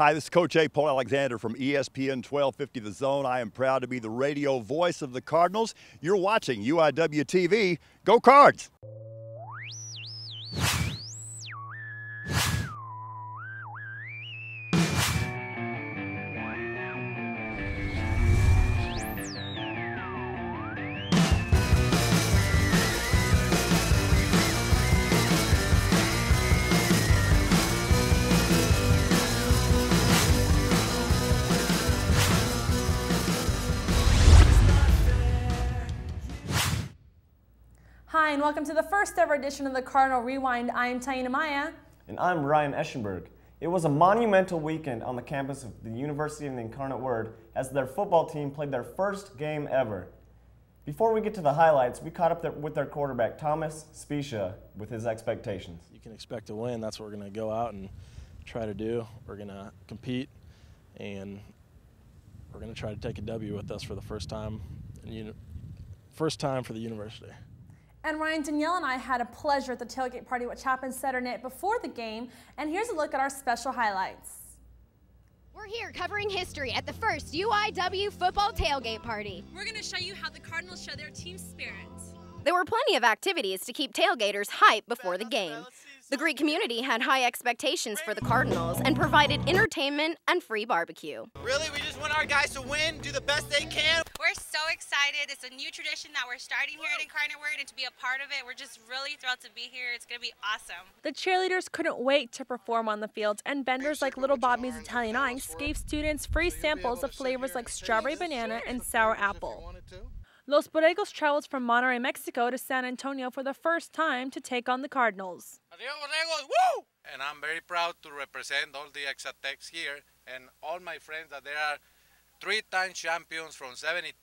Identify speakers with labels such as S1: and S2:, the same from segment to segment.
S1: Hi, this is Coach A. Paul Alexander from ESPN 1250 The Zone. I am proud to be the radio voice of the Cardinals. You're watching UIW TV. Go Cards!
S2: And welcome to the first ever edition of the Cardinal Rewind. I am Taina Maya.
S3: And I'm Ryan Eschenberg. It was a monumental weekend on the campus of the University of the Incarnate Word as their football team played their first game ever. Before we get to the highlights, we caught up with their quarterback, Thomas Specia, with his expectations.
S4: You can expect to win. That's what we're going to go out and try to do. We're going to compete, and we're going to try to take a W with us for the first time, in uni- first time for the university.
S2: And Ryan, Danielle, and I had a pleasure at the tailgate party, which happened Saturday night before the game. And here's a look at our special highlights.
S5: We're here covering history at the first UIW football tailgate party.
S6: We're going to show you how the Cardinals show their team spirit.
S5: There were plenty of activities to keep tailgaters hype before the game. The Greek community had high expectations for the Cardinals and provided entertainment and free barbecue.
S7: Really, we just want our guys to win, do the best they can.
S6: We're so excited. It's a new tradition that we're starting here at Incarnate Word, and to be a part of it, we're just really thrilled to be here. It's going to be awesome.
S2: The cheerleaders couldn't wait to perform on the field, and vendors like Little Bobby's Italian Ice gave students free samples of flavors like strawberry banana and sour apple. Los Borregos traveled from Monterrey, Mexico to San Antonio for the first time to take on the Cardinals.
S7: Adios, Borregos, woo! And I'm very proud to represent all the Exatecs here and all my friends that there are three-time champions from 72,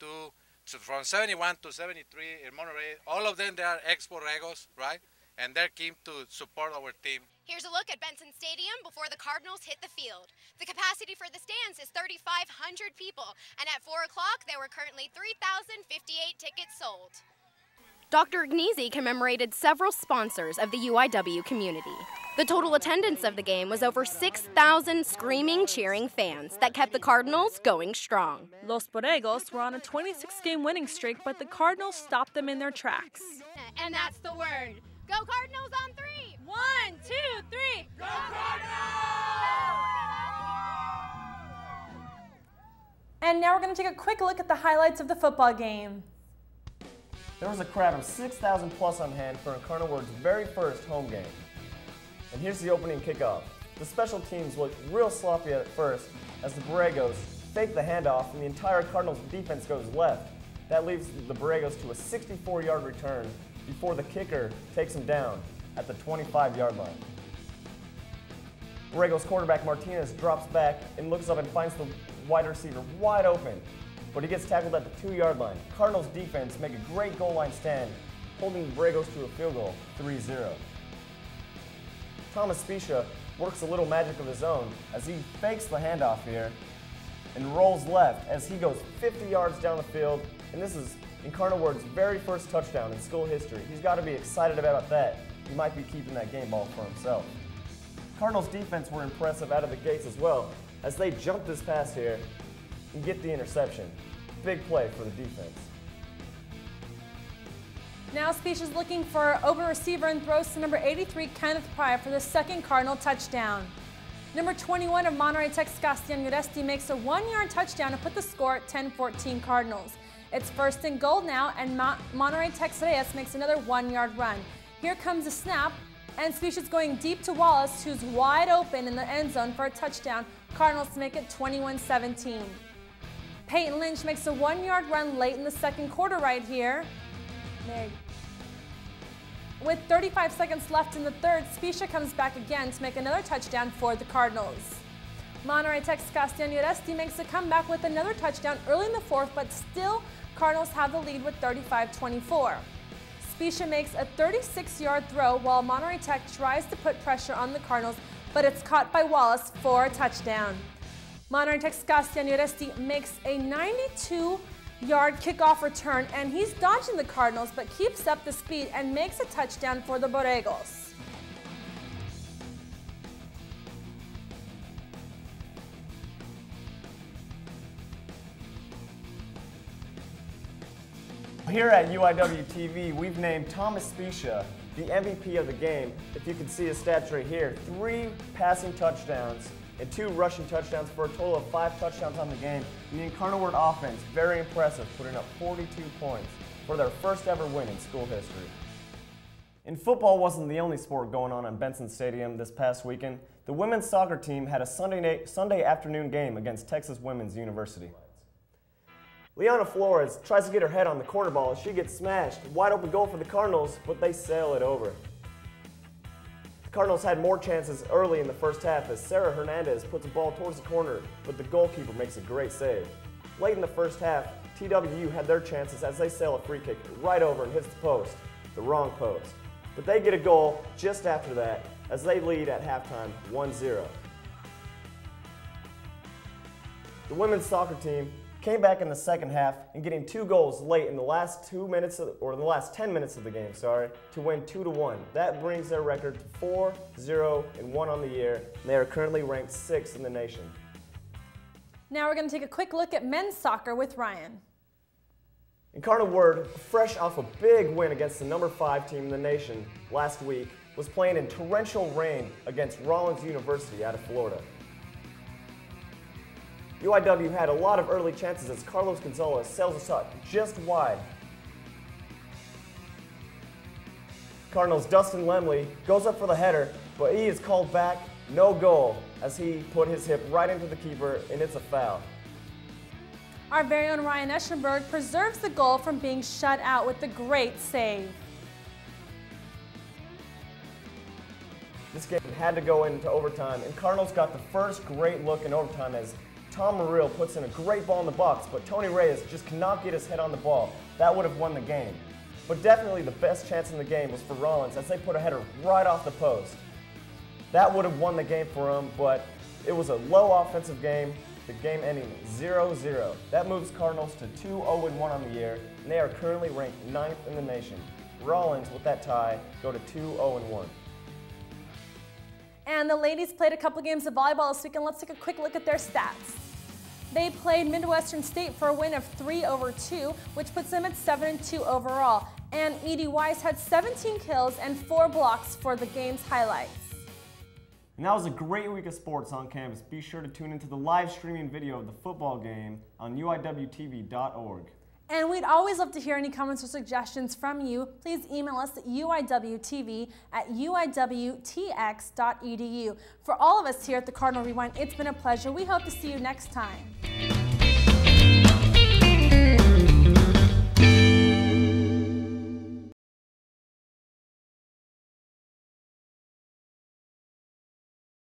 S7: so from 71 to 73 in Monterrey. All of them, they are ex-Borregos, right? And they're keen to support our team.
S5: Here's a look at Benson Stadium before the Cardinals hit the field. The capacity for the stands is 3,500 people, and at 4 o'clock, there were currently 3,058 tickets sold. Dr. Agnese commemorated several sponsors of the UIW community. The total attendance of the game was over 6,000 screaming, cheering fans that kept the Cardinals going strong.
S2: Los Borregos were on a 26 game winning streak, but the Cardinals stopped them in their tracks.
S5: And that's the word. Go Cardinals on three!
S6: One, two, three. Go Cardinals!
S2: And now we're going to take a quick look at the highlights of the football game.
S3: There was a crowd of 6,000 plus on hand for Incarnate Word's very first home game. And here's the opening kickoff. The special teams look real sloppy at first as the Borregos fake the handoff and the entire Cardinals defense goes left. That leaves the Borregos to a 64 yard return before the kicker takes him down at the 25 yard line. Borregos quarterback Martinez drops back and looks up and finds the wide receiver wide open, but he gets tackled at the two yard line. Cardinals defense make a great goal line stand, holding Borregos to a field goal 3 0. Thomas Specia works a little magic of his own as he fakes the handoff here and rolls left as he goes 50 yards down the field. And this is Incarnate Word's very first touchdown in school history. He's got to be excited about that. He might be keeping that game ball for himself. Cardinals defense were impressive out of the gates as well as they jump this pass here and get the interception. Big play for the defense.
S2: Now Specia looking for open receiver and throws to number 83, Kenneth Pryor, for the second Cardinal touchdown. Number 21 of Monterrey Tech, Sebastian Uresti, makes a one-yard touchdown to put the score at 10-14 Cardinals. It's first and goal now, and Mon- Monterrey Tech Reyes makes another one-yard run. Here comes a snap, and Specia going deep to Wallace, who's wide open in the end zone for a touchdown. Cardinals make it 21-17. Peyton Lynch makes a one-yard run late in the second quarter right here. With 35 seconds left in the third, Specia comes back again to make another touchdown for the Cardinals. Monterrey Tech's Castian makes a comeback with another touchdown early in the fourth, but still Cardinals have the lead with 35-24. Specia makes a 36-yard throw while Monterrey Tech tries to put pressure on the Cardinals, but it's caught by Wallace for a touchdown. Monterrey Tech's Castian makes a 92 yard kickoff return, and he's dodging the Cardinals but keeps up the speed and makes a touchdown for the Borregos.
S3: Here at UIW TV, we've named Thomas Specia the MVP of the game. If you can see his stats right here, three passing touchdowns and two rushing touchdowns for a total of five touchdowns on the game. And the Incarnate offense, very impressive, putting up 42 points for their first ever win in school history. And football wasn't the only sport going on in Benson Stadium this past weekend. The women's soccer team had a Sunday, Sunday afternoon game against Texas Women's University. Leona Flores tries to get her head on the quarter ball as she gets smashed. Wide open goal for the Cardinals, but they sail it over. Cardinals had more chances early in the first half as Sarah Hernandez puts a ball towards the corner, but the goalkeeper makes a great save. Late in the first half, TWU had their chances as they sail a free kick right over and hits the post, the wrong post. But they get a goal just after that as they lead at halftime 1-0. The women's soccer team came back in the second half and getting two goals late in the last two minutes of, or in the last 10 minutes of the game, sorry, to win 2 to 1. That brings their record to 4 0 and 1 on the year. And they are currently ranked 6th in the nation.
S2: Now we're going to take a quick look at men's soccer with Ryan.
S3: Incarnate Word, fresh off a big win against the number 5 team in the nation last week, was playing in torrential rain against Rollins University out of Florida. UIW had a lot of early chances as Carlos Gonzalez sails a shot just wide. Cardinals' Dustin Lemley goes up for the header, but he is called back, no goal, as he put his hip right into the keeper, and it's a foul.
S2: Our very own Ryan Eschenberg preserves the goal from being shut out with a great save.
S3: This game had to go into overtime, and Cardinals got the first great look in overtime as Tom Muriel puts in a great ball in the box, but Tony Reyes just cannot get his head on the ball. That would have won the game. But definitely the best chance in the game was for Rollins as they put a header right off the post. That would have won the game for them, but it was a low offensive game, the game ending 0-0. That moves Cardinals to 2-0-1 on the year, and they are currently ranked 9th in the nation. Rollins, with that tie, go to 2-0-1.
S2: And the ladies played a couple games of volleyball this weekend. Let's take a quick look at their stats. They played Midwestern State for a win of 3 over 2, which puts them at 7 and 2 overall. And Edie Weiss had 17 kills and 4 blocks for the game's highlights.
S3: And that was a great week of sports on campus. Be sure to tune into the live streaming video of the football game on uiwtv.org.
S2: And we'd always love to hear any comments or suggestions from you. Please email us at uiwtv at uiwtx.edu. For all of us here at the Cardinal Rewind, it's been a pleasure. We hope to see you next time.